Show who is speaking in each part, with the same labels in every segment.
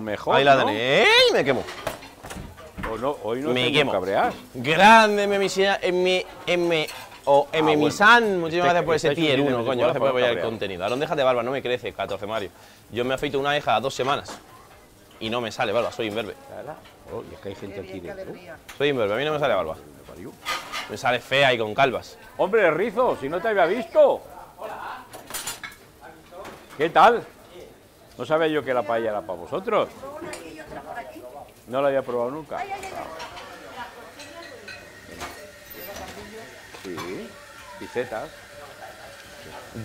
Speaker 1: mejor.
Speaker 2: Ahí la
Speaker 1: ¿no?
Speaker 2: ¡Ey! Me quemo.
Speaker 1: O no, hoy no
Speaker 2: Me quemo.
Speaker 1: cabreas.
Speaker 2: Grande Memisa- M, M, o
Speaker 1: Ah,
Speaker 2: Misan. Muchísimas
Speaker 1: Este-
Speaker 2: gracias por ese tier
Speaker 1: subiendo
Speaker 2: 1,
Speaker 1: de
Speaker 2: coño. Gracias por apoyar el contenido. Ahora déjate barba, no me crece, 14 Mario. Yo me afeito una abeja a dos semanas. Y no me sale barba, soy imberbe.
Speaker 1: Oh, y es que hay gente aquí dentro.
Speaker 2: Soy imberbe, a mí no me sale barba.
Speaker 1: Me.
Speaker 2: Me sale fea y con calvas.
Speaker 1: Hombre, Rizo, si no te había visto. ¿Qué tal? No sabía yo que la paella era para vosotros. No la había probado nunca. Sí, picetas.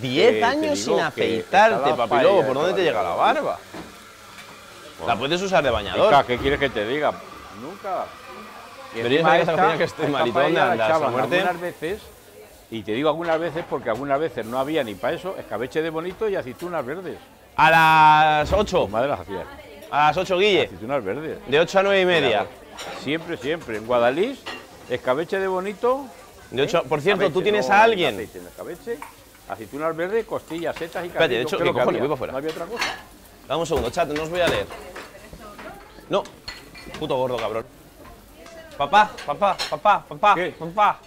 Speaker 2: 10
Speaker 1: te
Speaker 2: años sin afeitarte, papi lobo. ¿Por dónde te llega la barba? La puedes usar de bañador.
Speaker 1: ¿qué quieres que te diga? Nunca. Y
Speaker 2: Pero yo
Speaker 1: esta-
Speaker 2: que estoy malito, ¿dónde
Speaker 1: la
Speaker 2: andas, a
Speaker 1: echaban
Speaker 2: muerte?
Speaker 1: Algunas veces, y te digo algunas veces porque algunas veces no había ni para eso, escabeche de bonito y aceitunas verdes.
Speaker 2: A las 8.
Speaker 1: Tu madre las hacía.
Speaker 2: A las 8, Guille.
Speaker 1: Aceitunas verdes.
Speaker 2: De 8 a 9 y media.
Speaker 1: Siempre, siempre. En Guadalís, escabeche de bonito.
Speaker 2: De ocho- por cierto,
Speaker 1: escabeche,
Speaker 2: ¿tú tienes
Speaker 1: no
Speaker 2: a alguien?
Speaker 1: aceite, escabeche, aceitunas verdes, costillas, setas y
Speaker 2: Espérate, de hecho, ¿qué cojones? Voy para afuera.
Speaker 1: No había otra cosa.
Speaker 2: Dame un segundo, chat, no os voy a leer. No. Puto gordo, cabrón. Papá, papá, papá, papá,
Speaker 1: ¿Qué?
Speaker 2: papá.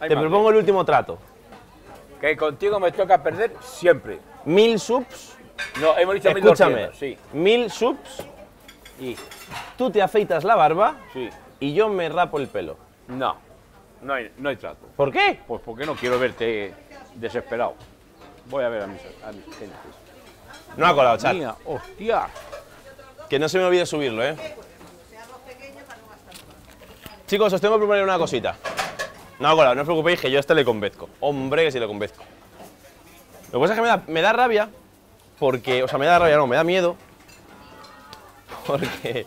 Speaker 2: Te propongo el último trato.
Speaker 1: Que contigo me toca perder siempre.
Speaker 2: Mil subs.
Speaker 1: No, hemos dicho
Speaker 2: Escúchame.
Speaker 1: 1200, Sí.
Speaker 2: Mil subs.
Speaker 1: Y,
Speaker 2: Tú te afeitas la barba
Speaker 1: sí.
Speaker 2: y yo me rapo el pelo.
Speaker 1: No, no hay, no hay trato.
Speaker 2: ¿Por qué?
Speaker 1: Pues porque no quiero verte desesperado. Voy a ver a mis, a mis gentes.
Speaker 2: No ha colado, chat.
Speaker 1: Mía, hostia.
Speaker 2: Que no se me olvide subirlo, ¿eh? Chicos, os tengo que proponer una cosita. No ha colado, no os preocupéis que yo a este le convenzco. Hombre, que sí le convenzco. Lo que pasa es que me da, me da rabia porque... O sea, me da rabia, no, me da miedo. Porque...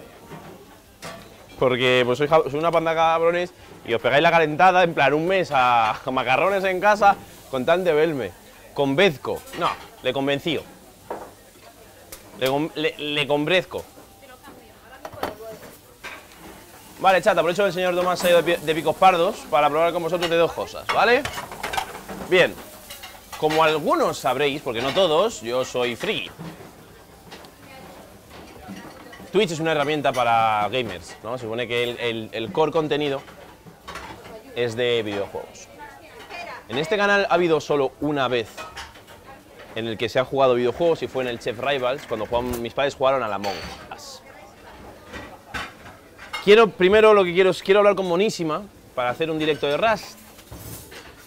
Speaker 2: Porque pues soy, soy una panda cabrones y os pegáis la calentada en plan un mes a, macarrones en casa con tan de verme. Convenzco. No, le convencí. Le, le, le convenzco. Vale, chata, por eso el señor Tomás ha ido de picos pardos para probar con vosotros de dos cosas, ¿vale? Bien, como algunos sabréis, porque no todos, yo soy friki. Twitch es una herramienta para gamers, ¿no? Se supone que el, core contenido es de videojuegos. En este canal ha habido solo una vez en el que se han jugado videojuegos y fue en el Chef Rivals, cuando mis padres jugaron a la Among Us. Quiero, primero lo que quiero es, quiero hablar con Monísima para hacer un directo de Rust.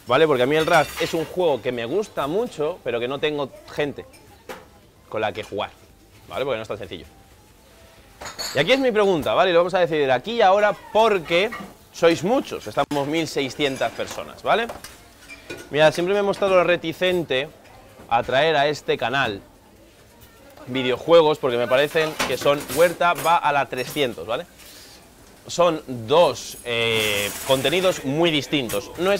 Speaker 2: ¿Vale? Porque a mí el Rust es un juego que me gusta mucho, pero que no tengo gente con la que jugar. ¿Vale? Porque no es tan sencillo. Y aquí es mi pregunta, ¿vale? Lo vamos a decidir aquí y ahora porque sois muchos, estamos 1600 personas, ¿vale? Mira, siempre me he mostrado reticente a traer a este canal videojuegos porque me parecen que son Huerta va a la 300, ¿vale? Son dos eh, contenidos muy distintos. No es